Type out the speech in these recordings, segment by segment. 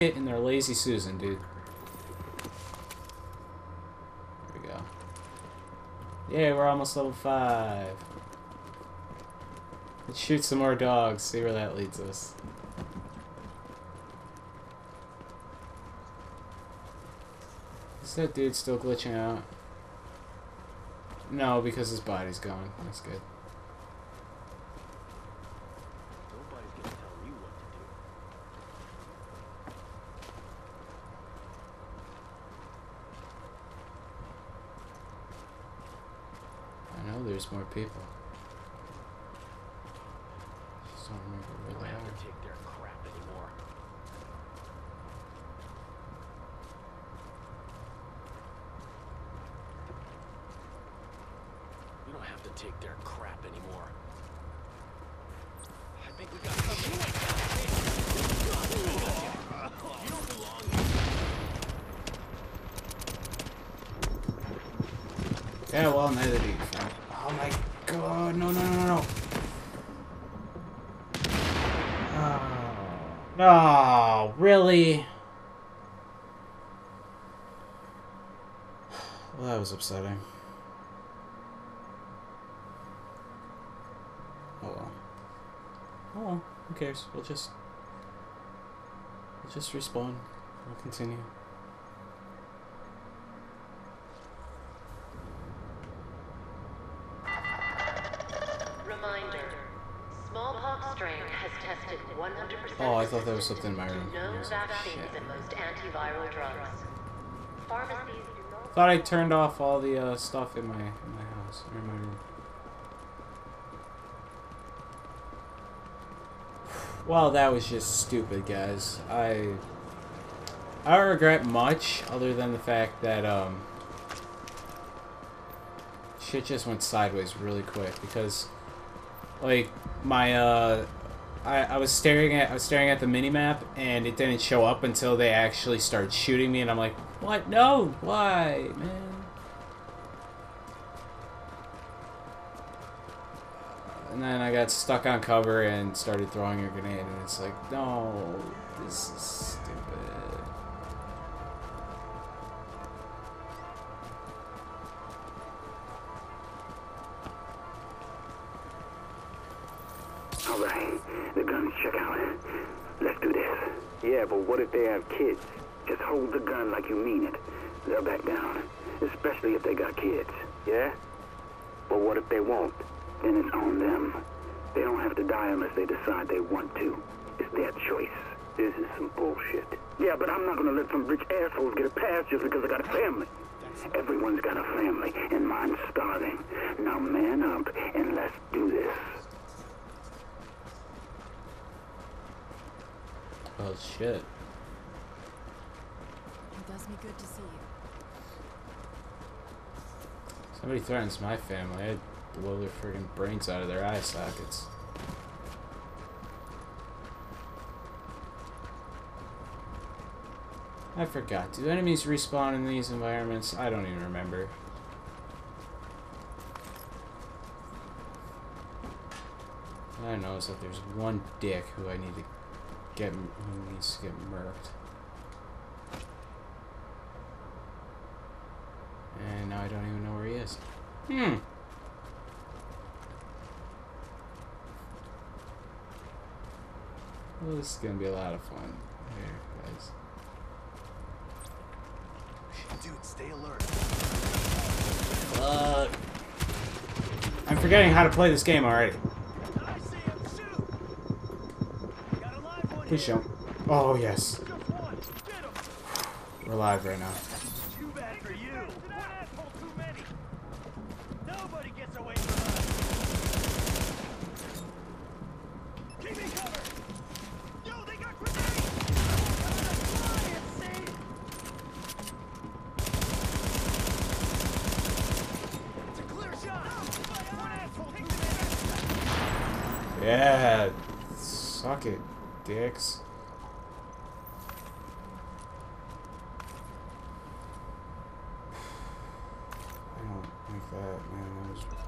in their lazy Susan, dude. There we go. Yeah, we're almost level 5. Let's shoot some more dogs, see where that leads us. Is that dude still glitching out? No, because his body's gone. That's good. Nobody's gonna tell you what to do. I more people. Just don't remember where don't they have are. to take their crap anymore. You don't have to take their crap anymore. I think we got something. You don't belong here. Yeah, well, neither do you. God, no, no, no, no. Oh, really? Well, that was upsetting. Oh well. Oh well, who cares? We'll just... We'll just respawn. We'll continue. Thought there was something in my room. Shit. and most antiviral drugs. Pharmacies do not Thought I turned off all the uh, stuff in my in my house or in my room. Well, that was just stupid, guys. I I don't regret much other than the fact that um shit just went sideways really quick because like my uh I, I was staring at I was staring at the minimap and it didn't show up until they actually started shooting me and I'm like, what? No, why, man? And then I got stuck on cover and started throwing a grenade and it's like, no, this is like you mean it. They'll back down, especially if they got kids. Yeah? But what if they won't? Then it's on them. They don't have to die unless they decide they want to. It's their choice. This is some bullshit. Yeah, but I'm not gonna let some rich assholes get a pass just because I got a family. Everyone's got a family, and mine's starving. Now man up and let's do this. Oh shit. Does me good to see you. Somebody threatens my family, I'd blow their friggin' brains out of their eye sockets. I forgot. Do enemies respawn in these environments? I don't even remember. All I know is that there's one dick who I need to get, who needs to get murked. And now I don't even know where he is. Hmm. Well, this is gonna be a lot of fun here, guys. Dude, stay alert. Fuck. I'm forgetting how to play this game already. I see him. Shoot. Got a live one Please here. don't. Oh, yes. Just one. Get him. We're live right now.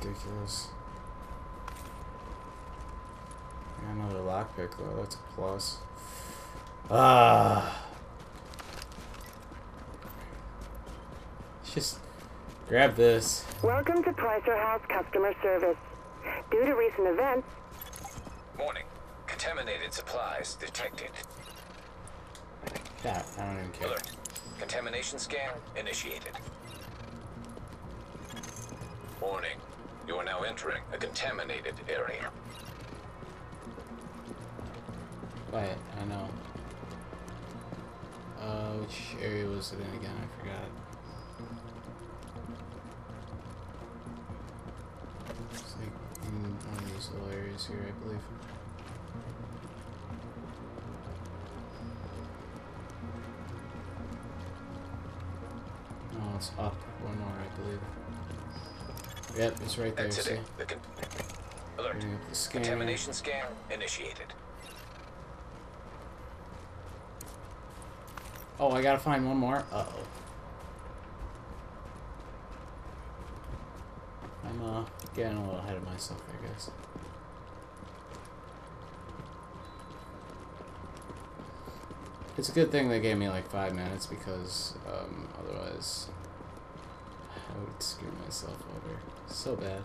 ridiculous. Yeah, another lockpick though, that's a plus. Ah. Just grab this. Welcome to Pricer House customer service. Due to recent events. Warning. Contaminated supplies detected. That, I don't even care. Alert. Contamination scan initiated. Warning. You are now entering a contaminated area. Wait, I know. Uh, which area was it in again? I forgot. It's like in one of these little areas here, I believe. Oh, it's up one more, I believe. Yep, it's right there. The Alert. The. Contamination scan initiated. Oh, I gotta find one more. Uh oh. I'm uh getting a little ahead of myself, I guess. It's a good thing they gave me like five minutes because um, otherwise would screw myself over so bad.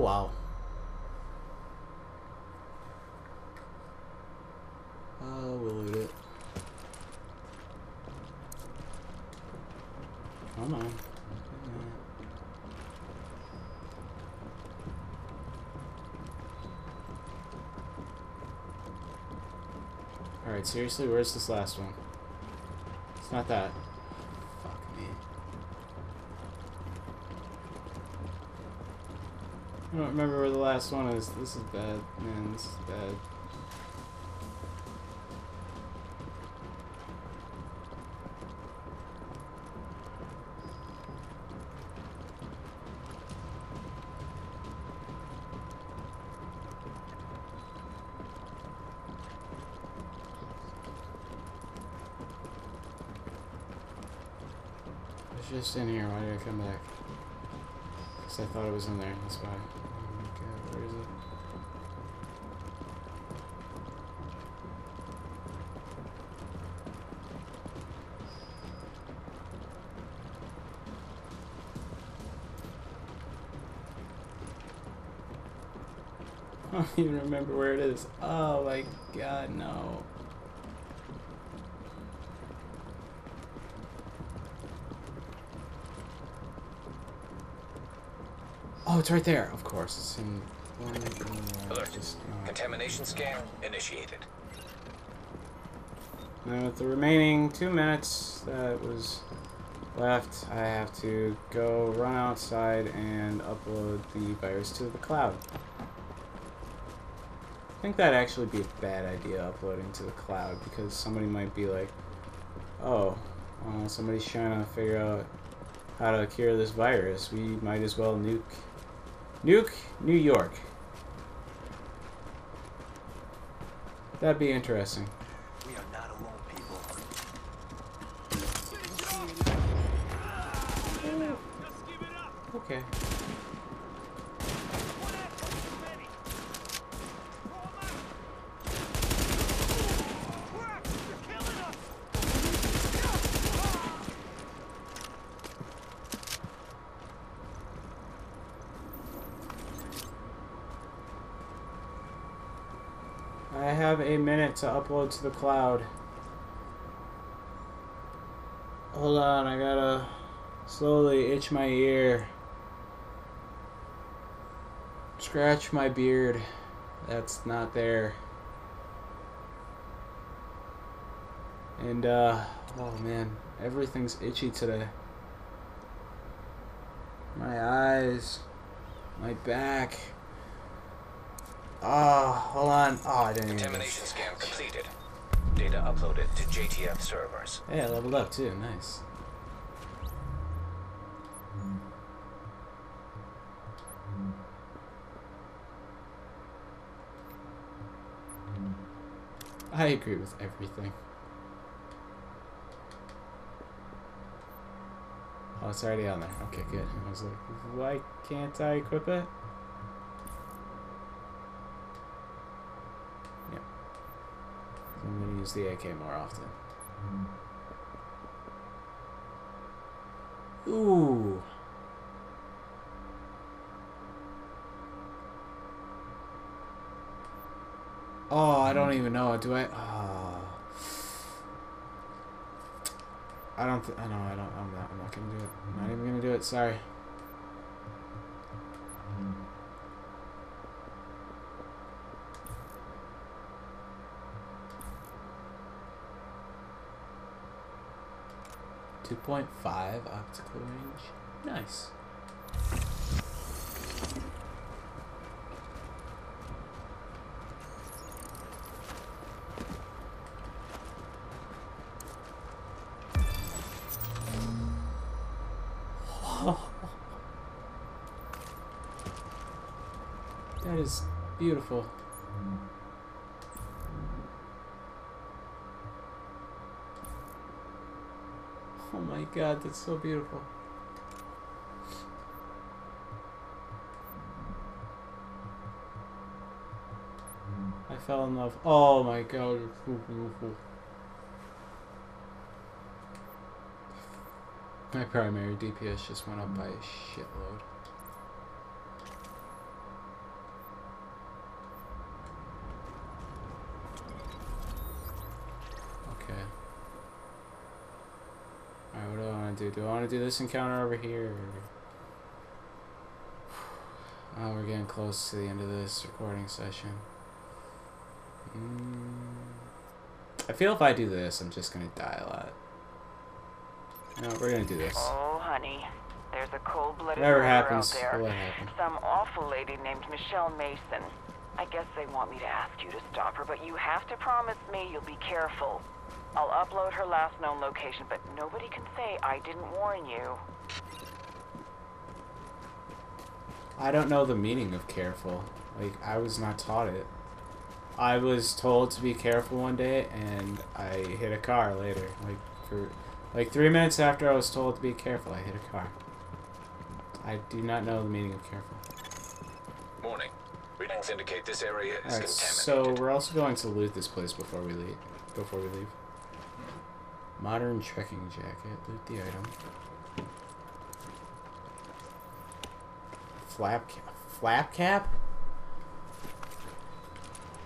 Wow. Uh, we'll loot it. Come on. Alright, seriously, where's this last one? It's not that. Fuck me. I don't remember where the last one is. This is bad, man. This is bad. It's just in here. Why did I come back? Because I thought it was in there. That's why. Oh my god, where is it? I don't even remember where it is. Oh my god, no. Oh, it's right there. Of course, it's in Alert. Just, Contamination scan initiated. Now with the remaining two minutes that was left, I have to go run outside and upload the virus to the cloud. I think that'd actually be a bad idea uploading to the cloud because somebody might be like, oh, well, somebody's trying to figure out how to cure this virus. We might as well nuke nuke New York. That'd be interesting. We are not alone, people. Okay. One asshole too many. Throw 'em out. Crap, you're killing us. I minute to upload to the cloud. Hold on, I gotta slowly itch my ear. Scratch my beard. That's not there. And, uh, oh man, everything's itchy today. My eyes, my back. Oh, hold on. Oh, I didn't even. Contamination scan completed. Data uploaded to JTF servers. Hey, I leveled up too. Nice. I agree with everything. Oh, it's already on there. Okay, good. I was like, why can't I equip it? Yep. I'm gonna use the AK more often. Ooh. Oh, I don't even know. Do I? Oh. I don't. I know. I don't. I'm not. I'm not gonna do it. I'm not even gonna do it. Sorry. Two point five optical range. Nice. That is beautiful. Oh my god, that's so beautiful. I fell in love. Oh my god, it's so beautiful. My primary DPS just went up by a shitload. Okay. Alright, what do I want to do? Do I want to do this encounter over here? Oh, we're getting close to the end of this recording session. Mm. I feel if I do this, I'm just going to die a lot. No, we're going to do this. Oh, honey. There's a cold-blooded Whatever happens, out there. happen. Some awful lady named Michelle Mason. I guess they want me to ask you to stop her, but you have to promise me you'll be careful. I'll upload her last known location, but nobody can say I didn't warn you. I don't know the meaning of careful. Like, I was not taught it. I was told to be careful one day, and I hit a car later. Like, for like three minutes after I was told to be careful, I hit a car. I do not know the meaning of careful. Morning. Readings indicate this area is Alright, so we're also going to loot this place before we leave. Before we leave. Modern trekking jacket. Loot the item. Flap cap. Flap cap?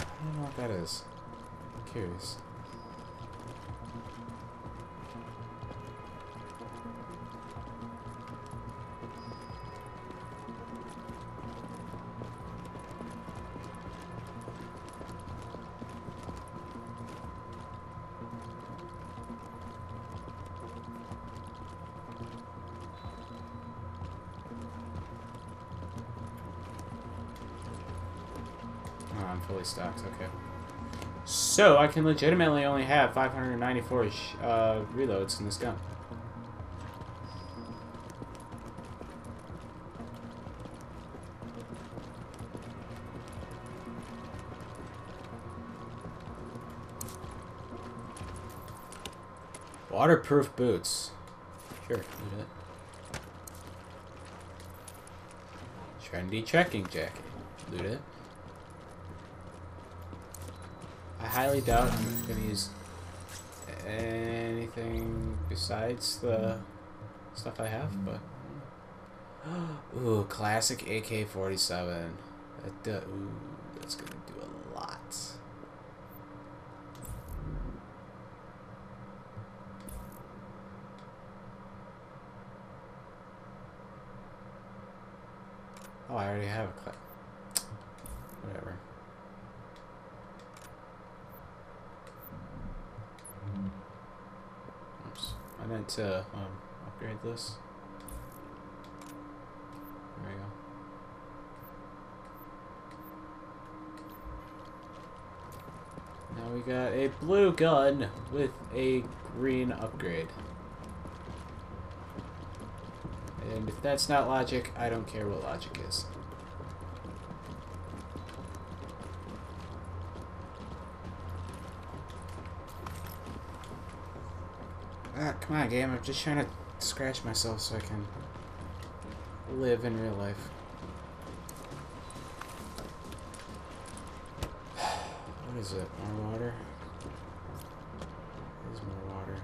I don't know what that is. I'm curious. Fully stocked. Okay. So I can legitimately only have 594 sh- uh, reloads in this gun. Waterproof boots. Sure, look at it. Trendy trekking jacket. Loot it. I highly doubt I'm gonna use anything besides the stuff I have, but ooh, classic AK-47. That ooh, that's gonna do a lot. Oh, I already have a cla meant to um, upgrade this. There we go. Now we got a blue gun with a green upgrade. And if that's not logic, I don't care what logic is. Come on, game. I'm just trying to scratch myself so I can live in real life. What is it? More water? There's more water.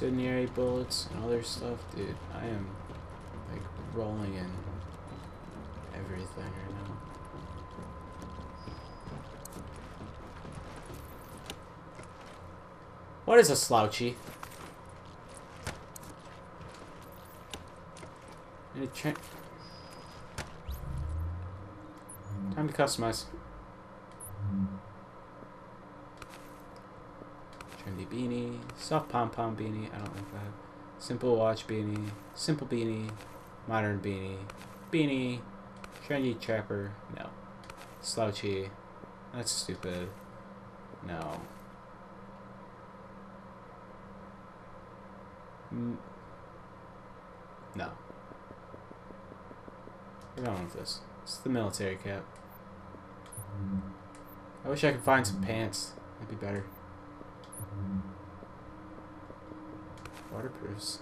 Incendiary bullets and other stuff, dude. I am like rolling in everything right now. What is a slouchy? Time to customize. Trendy beanie, soft pom pom beanie. I don't like that. Simple watch beanie, simple beanie, modern beanie, beanie, trendy trapper. No, slouchy. That's stupid. No. Mm. No. We're going with this. It's the military cap. I wish I could find some pants. That'd be better. Waterproofs.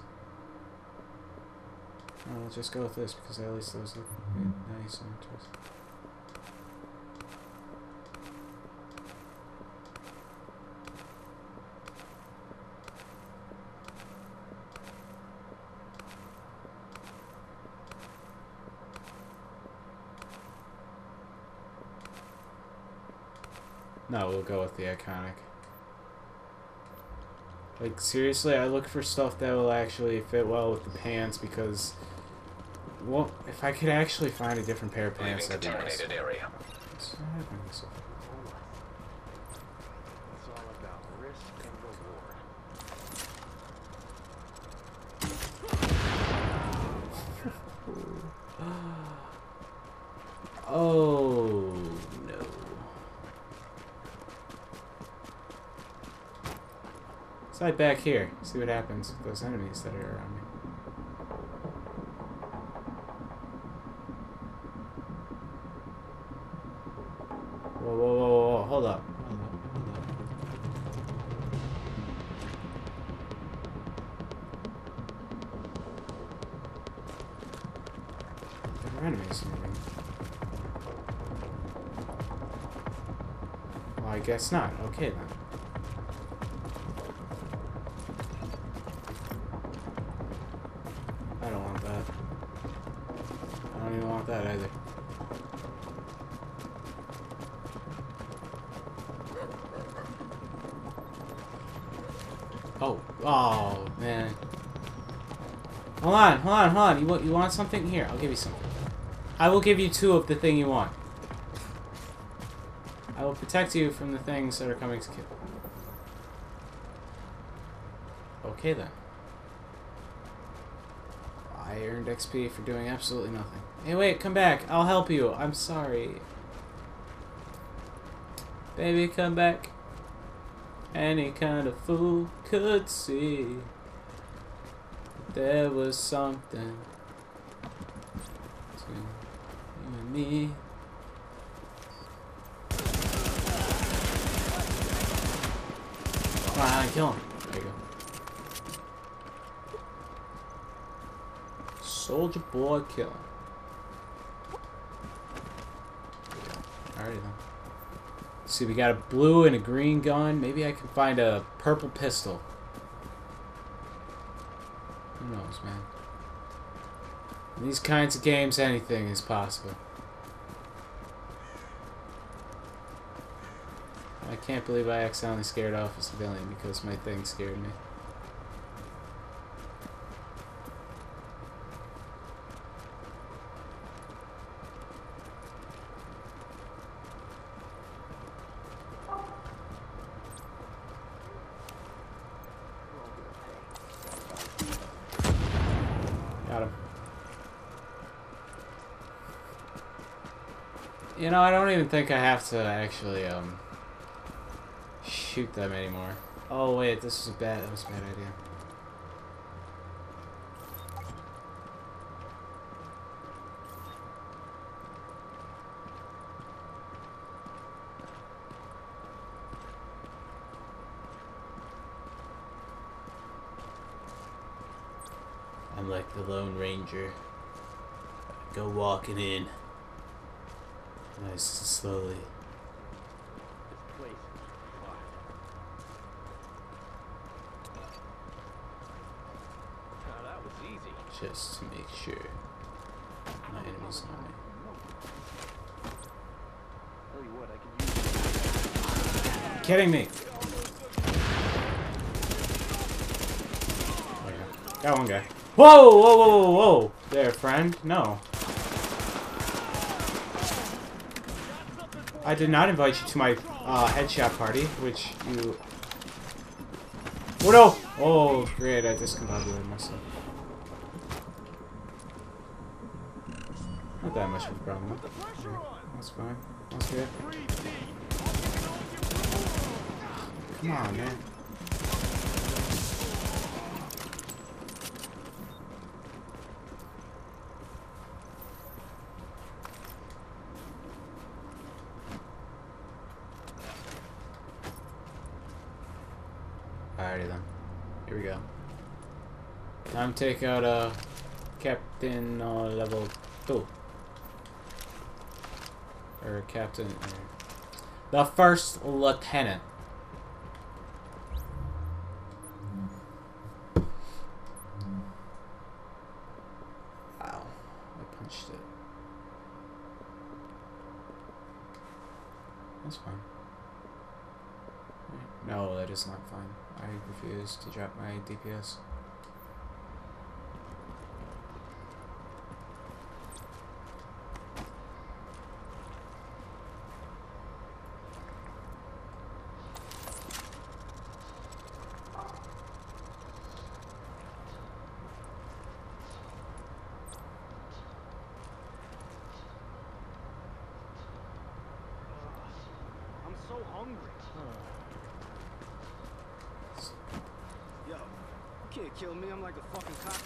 Uh, I'll just go with this because at least those look nice and interesting. No, we'll go with the iconic. Like, seriously, I look for stuff that will actually fit well with the pants because... Well, if I could actually find a different pair of Leaving pants, that'd be nice. area. What's happening so far? It's all about risk and reward. Oh, no. Slide back here. See what happens with those enemies that are around me. Whoa, whoa, whoa, whoa, whoa. Hold up. Hold up, hold up. There are enemies moving. Well, I guess not. Okay then. I don't even want that either. Oh, oh man. Hold on, hold on, hold on. You want you want something? Here, I'll give you something. I will give you two of the thing you want. I will protect you from the things that are coming to kill. Okay then. I earned XP for doing absolutely nothing. Hey wait, come back. I'll help you. I'm sorry. Baby, come back. Any kind of fool could see there was something between you and me. Come on, kill him. There you go. Soldier boy, kill. Alrighty then. See, we got a blue and a green gun. Maybe I can find a purple pistol. Who knows, man? In these kinds of games, anything is possible. I can't believe I accidentally scared off a civilian because my thing scared me. Know, I don't even think I have to actually um shoot them anymore. Oh wait, this is a bad that was a bad idea. I'm like the Lone Ranger. Go walking in. Nice slowly. Just to make sure my enemies know me. Kidding me! Yeah. Got one guy. Whoa, whoa, whoa, whoa, whoa! There, friend. No. I did not invite you to my uh, headshot party, which you... What Oh no! Oh, great, I discombobulated myself. Not that much of a problem. That's fine. That's good. Come on, man. Alrighty then. Here we go. To take out uh, Captain uh, level 2. Or Captain. uh, the First Lieutenant. Wow. I punched it. That's fine. No, that is not fine. I refuse to drop my DPS. I'm so hungry. Yo, you can't kill me. I'm like a fucking cop.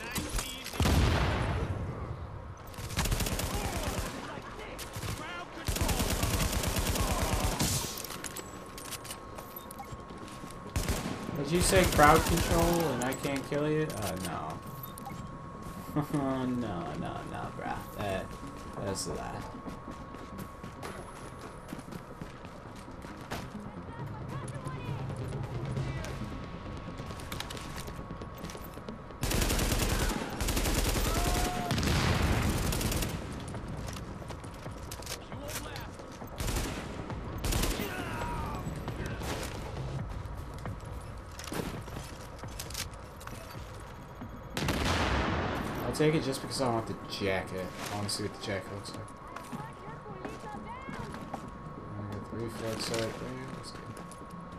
Did you say crowd control and I can't kill you? Uh, no. no, no, no, bruh. That, that's a lie. Take it just because I want the jacket. I want to see what the jacket looks like. I got the reflex sight.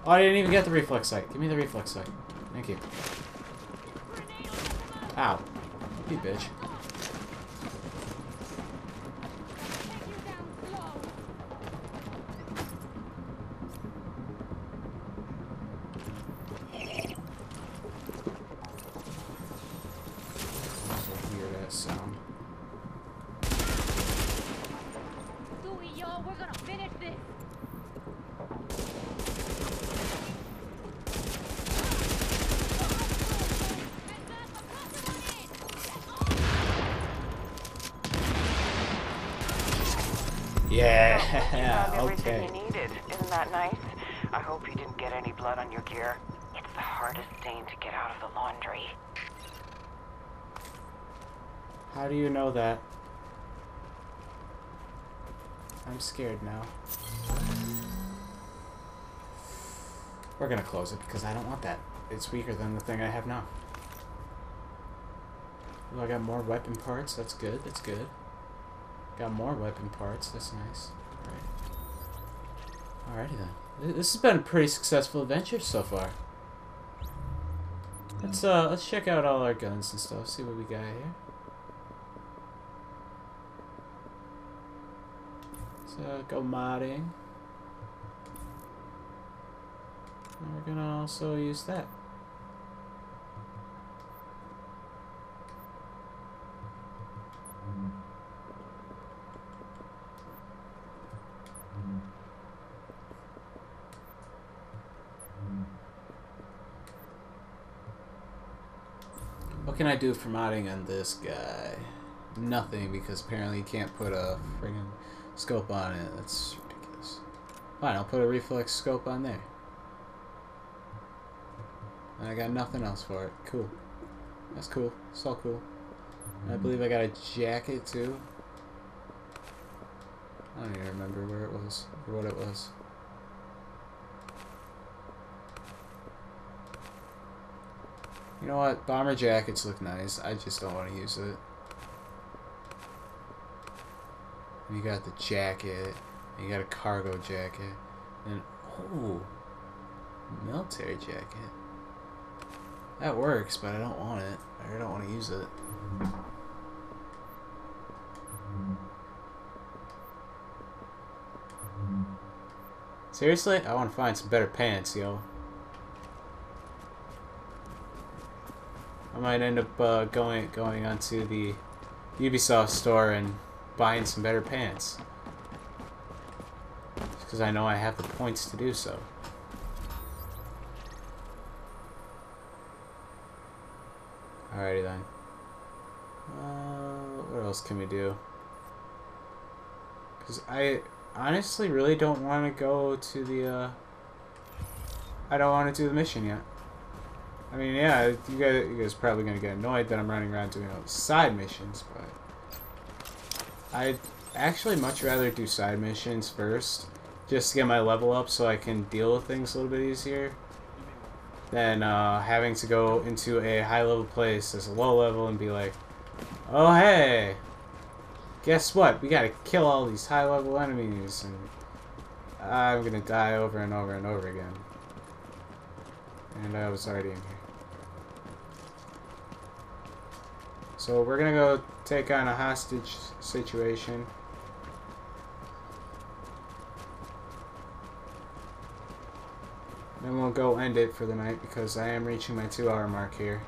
Oh, I didn't even get the reflex sight. Give me the reflex sight. Thank you. Ow. You bitch. That's a weird ass sound. Tú y yo, we're gonna finish this. Yeah, Found everything okay. you needed. Isn't that nice? I hope you didn't get any blood on your gear. It's the hardest stain to get out of the laundry. How do you know that? I'm scared now. We're gonna close it because I don't want that. It's weaker than the thing I have now. Ooh, I got more weapon parts. That's good. That's good. Got more weapon parts. That's nice. Alright. Alrighty then. This has been a pretty successful adventure so far. Let's uh let's check out all our guns and stuff. See what we got here. So go modding. And we're gonna also use that. What can I do for modding on this guy? Nothing, because apparently you can't put a friggin' scope on it. That's ridiculous. Fine, I'll put a reflex scope on there. And I got nothing else for it. Cool. That's cool. It's all cool. I believe I got a jacket too. I don't even remember where it was or what it was. You know what? Bomber jackets look nice. I just don't want to use it. You got the jacket. You got a cargo jacket. And oh, military jacket. That works, but I don't want it. I don't want to use it. Seriously? I want to find some better pants, yo. Might end up uh, going going onto the Ubisoft store and buying some better pants. Because I know I have the points to do so. Alrighty then. Uh, what else can we do? Because I honestly really don't want to go to the, uh... I don't want to do the mission yet. I mean, yeah, you guys, you guys probably going to get annoyed that I'm running around doing all side missions, but... I'd actually much rather do side missions first, just to get my level up so I can deal with things a little bit easier, than uh, having to go into a high-level place as a low level and be like, oh, hey, guess what? We gotta kill all these high-level enemies, and I'm gonna die over and over and over again. And I was already in here. So we're gonna go take on a hostage situation. Then we'll go end it for the night because I am reaching my two hour mark here.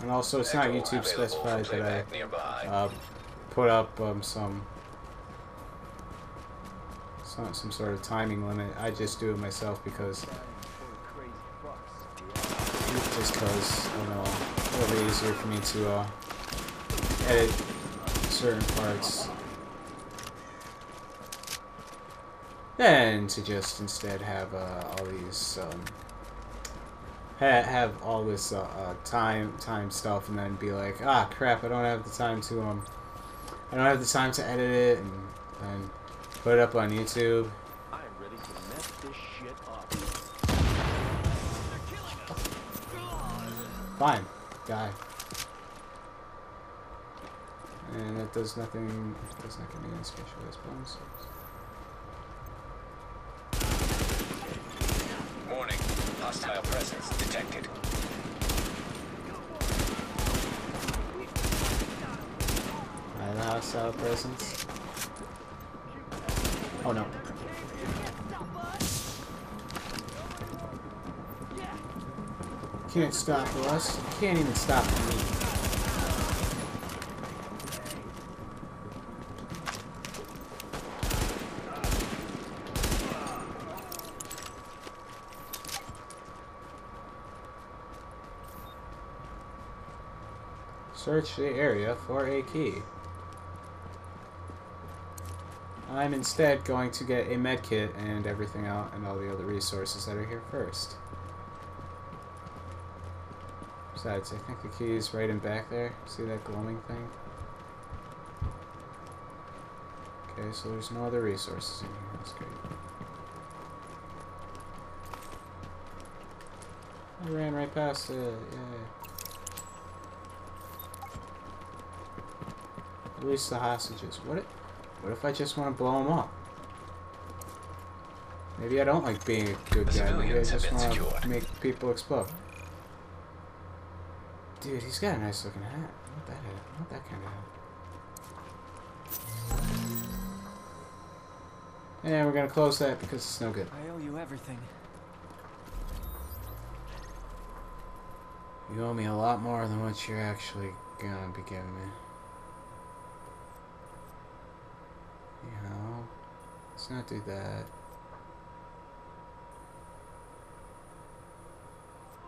And also, it's not YouTube specified that. I uh, put up um, some some sort of timing limit. I just do it myself because just because you know little bit easier for me to uh, edit certain parts. Than to just instead have uh, all these um, ha have all this uh, uh, time time stuff and then be like ah crap I don't have the time to um I don't have the time to edit it and and put it up on YouTube Fine, guy. And that does nothing. it Does not give me any specialized bonuses. Warning. Hostile presence detected. I have hostile presence. Oh no. Can't stop us. Can't even stop me. Search the area for a key. I'm instead going to get a medkit and everything out and all the other resources that are here first. Besides, I think the key is right in back there. See that glowing thing? Okay, so there's no other resources in here. That's great. I ran right past it. Yay. Release the hostages. What if, what if I just want to blow them up? Maybe I don't like being a good The guy. Maybe I just want to make people explode. Dude, he's got a nice looking hat. Not that hat. Not that kind of hat. And we're gonna close that because it's no good. I owe you everything. You owe me a lot more than what you're actually gonna be giving me. You know? Let's not do that.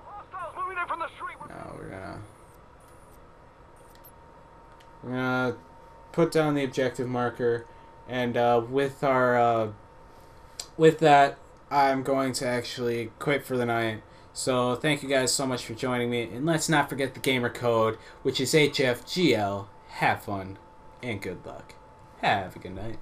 Hostiles moving in from the street. No, we're gonna. We're gonna put down the objective marker, and uh, with our. Uh, with that, I'm going to actually quit for the night. So thank you guys so much for joining me, and let's not forget the gamer code, which is HFGL. Have fun and good luck. Have a good night.